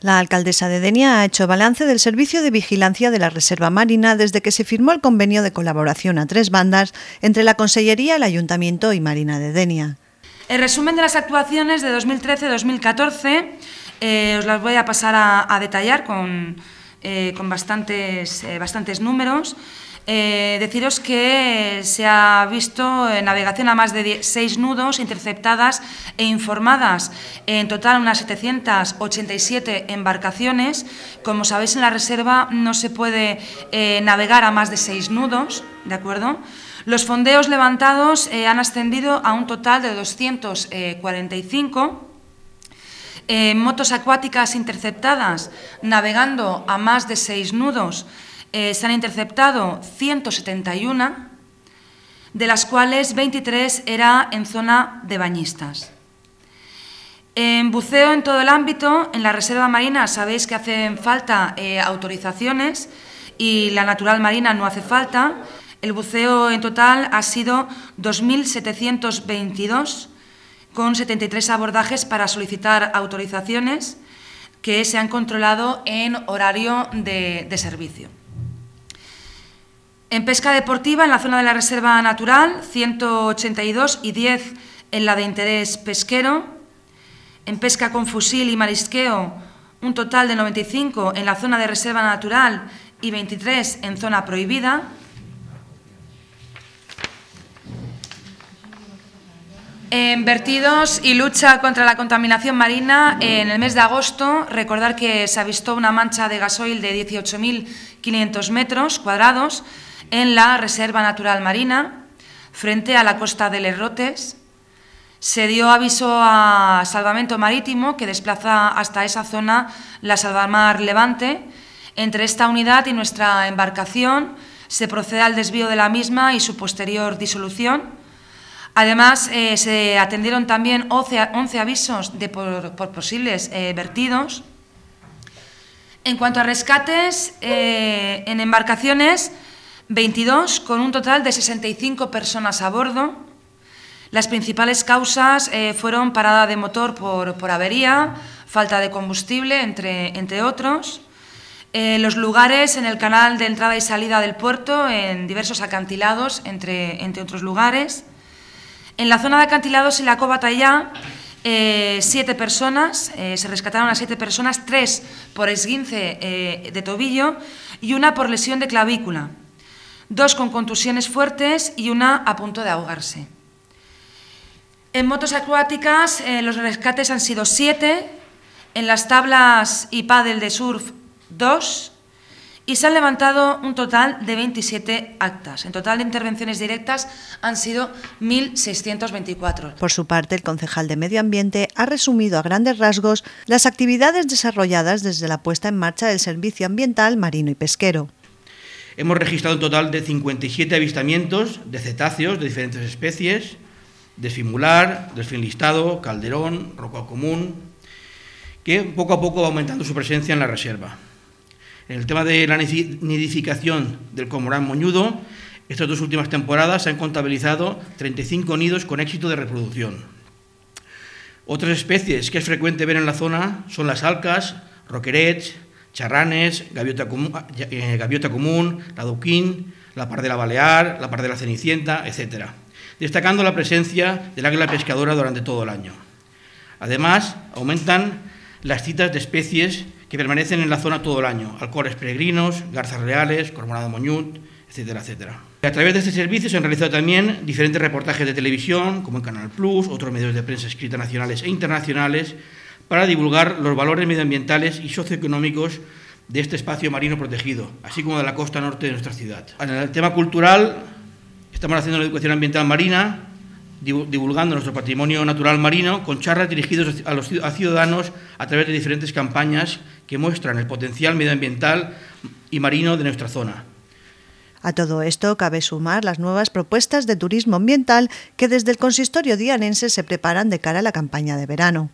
La alcaldesa de Denia ha hecho balance del servicio de vigilancia de la Reserva Marina desde que se firmó el convenio de colaboración a tres bandas entre la Consellería, el Ayuntamiento y Marina de Denia. El resumen de las actuaciones de 2013-2014 eh, os las voy a pasar a, detallar con, eh, bastantes, eh, bastantes números. Eh, deciros que se ha visto navegación a más de seis nudos interceptadas e informadas en total unas 787 embarcaciones. Como sabéis, en la reserva no se puede navegar a más de seis nudos, ¿de acuerdo? Los fondeos levantados han ascendido a un total de 245. Motos acuáticas interceptadas navegando a más de seis nudos eh, se han interceptado 171, de las cuales 23 era en zona de bañistas. En buceo en todo el ámbito, en la Reserva Marina sabéis que hacen falta eh, autorizaciones y la natural marina no hace falta. El buceo en total ha sido 2.722, con 73 abordajes para solicitar autorizaciones que se han controlado en horario de servicio. En pesca deportiva, en la zona de la reserva natural, 182 y 10 en la de interés pesquero. En pesca con fusil y marisqueo, un total de 95 en la zona de reserva natural y 23 en zona prohibida. Vertidos y lucha contra la contaminación marina, en el mes de agosto, recordar que se avistó una mancha de gasoil de 18.500 metros cuadrados, en la Reserva Natural Marina, frente a la costa de Lerrotes. Se dio aviso a Salvamento Marítimo que desplaza hasta esa zona la Salvamar Levante. Entre esta unidad y nuestra embarcación se procede al desvío de la misma y su posterior disolución. Además, eh, se atendieron también 11, avisos por, posibles eh, vertidos. En cuanto a rescates, eh, en embarcaciones 22 con un total de 65 personas a bordo. Las principales causas fueron parada de motor por, avería, falta de combustible, entre, entre otros. Los lugares en el canal de entrada y salida del puerto, en diversos acantilados, entre, entre otros lugares. En la zona de acantilados y la cova Tallá, eh, siete personas, se rescataron a siete personas, tres por esguince de tobillo y una por lesión de clavícula. Dos con contusiones fuertes y una a punto de ahogarse. En motos acuáticas eh, los rescates han sido siete, en las tablas y pádel de surf dos, y se han levantado un total de 27 actas. En total de intervenciones directas han sido 1.624. Por su parte, el concejal de Medio Ambiente ha resumido a grandes rasgos las actividades desarrolladas desde la puesta en marcha del Servicio Ambiental Marino y Pesquero. Hemos registrado un total de 57 avistamientos de cetáceos de diferentes especies, desfimular, delfín listado, calderón, roca común, que poco a poco va aumentando su presencia en la reserva. En el tema de la nidificación del comorán moñudo, estas dos últimas temporadas se han contabilizado 35 nidos con éxito de reproducción. Otras especies que es frecuente ver en la zona son las alcas, roquerets, charranes, gaviota, común, eh, gaviota común, la duquín, la pardela balear, la pardela cenicienta, etc., destacando la presencia del águila pescadora durante todo el año. Además, aumentan las citas de especies que permanecen en la zona todo el año, alcores peregrinos, garzas reales, cormonado moñut, etcétera, etcétera. A través de este servicio se han realizado también diferentes reportajes de televisión, como en Canal Plus, otros medios de prensa escrita nacionales e internacionales, para divulgar los valores medioambientales y socioeconómicos de este espacio marino protegido, así como de la costa norte de nuestra ciudad. En el tema cultural, estamos haciendo la educación ambiental marina, divulgando nuestro patrimonio natural marino con charlas dirigidas a los ciudadanos a través de diferentes campañas que muestran el potencial medioambiental y marino de nuestra zona. A todo esto cabe sumar las nuevas propuestas de turismo ambiental que desde el consistorio dianense se preparan de cara a la campaña de verano.